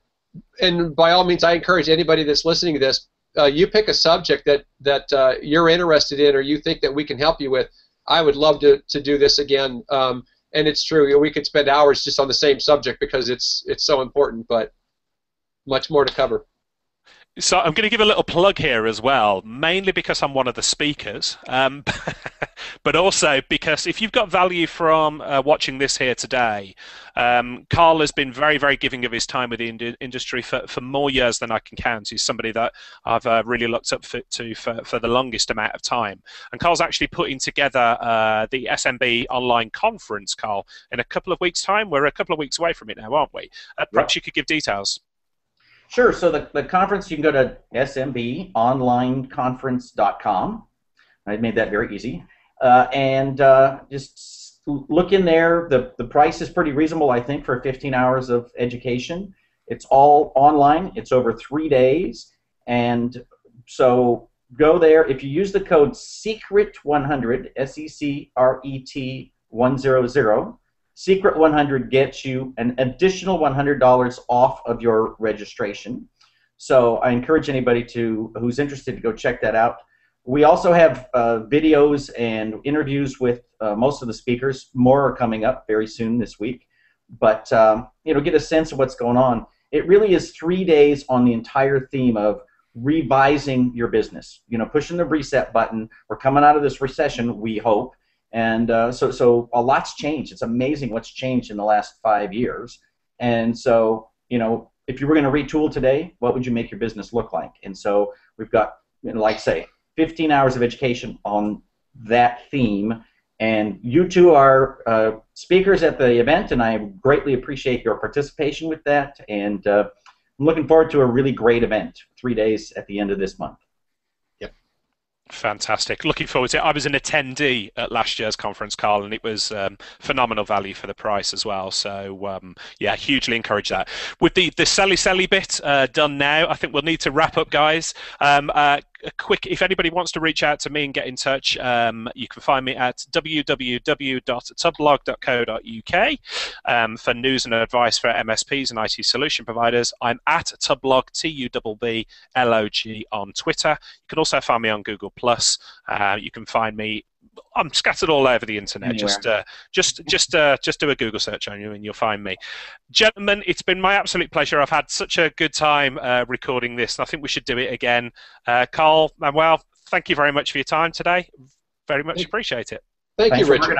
and by all means, I encourage anybody that's listening to this, uh, you pick a subject that that uh, you're interested in or you think that we can help you with. I would love to, to do this again. Um, and it's true, we could spend hours just on the same subject because it's it's so important, but much more to cover. So I'm going to give a little plug here as well, mainly because I'm one of the speakers, um, but also because if you've got value from uh, watching this here today, um, Karl has been very, very giving of his time with the ind- industry for, for more years than I can count. He's somebody that I've uh, really looked up for, to for, for the longest amount of time. And Karl's actually putting together uh, the SMB online conference, Karl, in a couple of weeks' time. We're a couple of weeks away from it now, aren't we? Uh, perhaps yep. you could give details. Sure. So the, the conference, you can go to smbonlineconference.com. I made that very easy. Uh, and uh, just look in there. The, the price is pretty reasonable, I think, for 15 hours of education. It's all online. It's over three days. And so go there. If you use the code SECRET100, S E C R E T 100, Secret 100 gets you an additional $100 off of your registration. So I encourage anybody to who's interested to go check that out. We also have uh, videos and interviews with uh, most of the speakers. More are coming up very soon this week. But um, you know, get a sense of what's going on. It really is three days on the entire theme of revising your business. You know, pushing the reset button. We're coming out of this recession, we hope, and uh, so, so a lot's changed. It's amazing what's changed in the last five years. And so, you know, if you were going to retool today, what would you make your business look like? And so we've got, you know, like say, 15 hours of education on that theme. And you two are uh, speakers at the event, and I greatly appreciate your participation with that. And uh, I'm looking forward to a really great event, three days at the end of this month. Yep. Fantastic. Looking forward to it. I was an attendee at last year's conference, Karl, and it was um, phenomenal value for the price as well. So, um, yeah, hugely encourage that. With the, the selly selly bit uh, done now, I think we'll need to wrap up, guys. Um, uh, a quick, if anybody wants to reach out to me and get in touch, um, you can find me at www.tubblog.co.uk um, for news and advice for MSPs and IT solution providers. I'm at tubblog, T-U-B-B-L-O-G on Twitter. You can also find me on Google Plus. Uh, you can find me I'm scattered all over the internet. Anywhere. Just, uh, just, just, uh, just do a Google search on you, and you'll find me. Gentlemen, it's been my absolute pleasure. I've had such a good time uh, recording this, and I think we should do it again. Uh, Karl, Manuel, thank you very much for your time today. Very much appreciate it. Thank Thanks you, Richard.